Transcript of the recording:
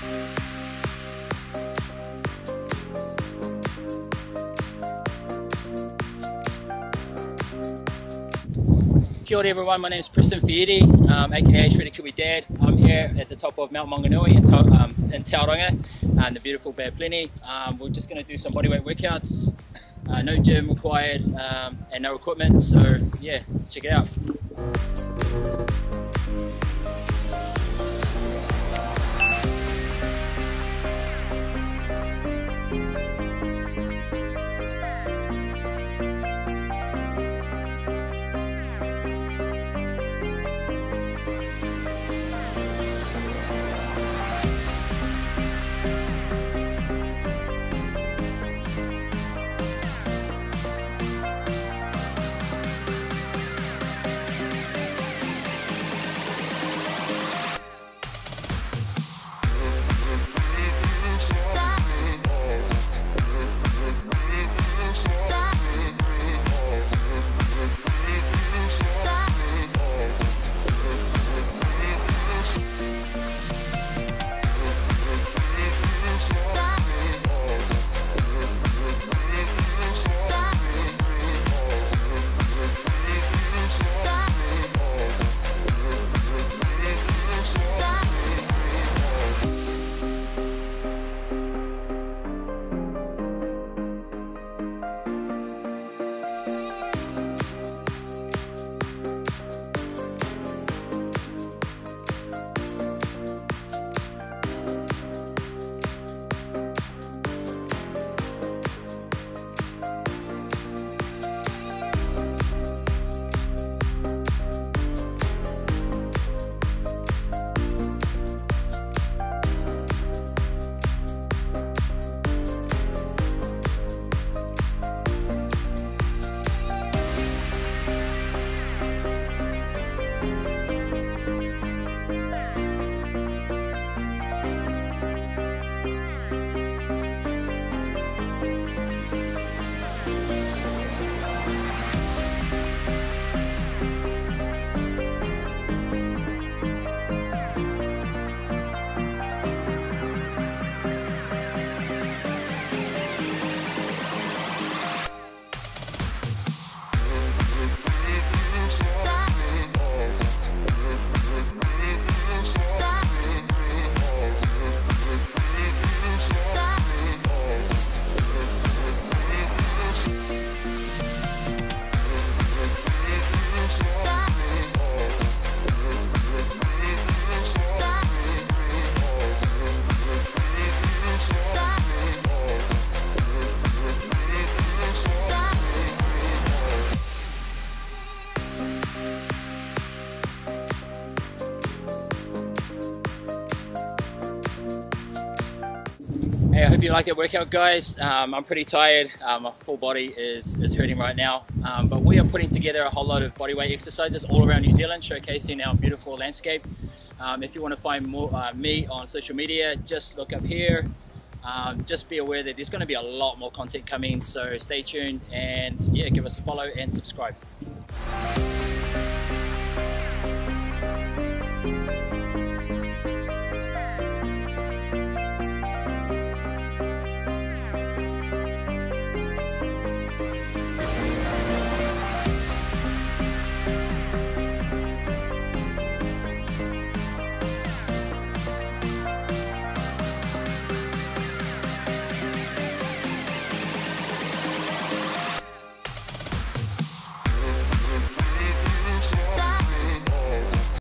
Kia ora everyone, my name is Preston Fietti, um, aka Shredded Kiwi Dad. I'm here at the top of Mount Maunganui in, um, in Tauranga, and the beautiful Bay Plenty. Um, we're just going to do some bodyweight workouts, uh, no gym required, um, and no equipment, so yeah, check it out. I hope you like that workout, guys. Um, I'm pretty tired. Um, my full body is, is hurting right now. Um, but we are putting together a whole lot of bodyweight exercises all around New Zealand, showcasing our beautiful landscape. Um, if you want to find more uh, me on social media, just look up here. Um, just be aware that there's going to be a lot more content coming, so stay tuned and yeah, give us a follow and subscribe.